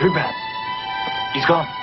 Ruben. He's gone.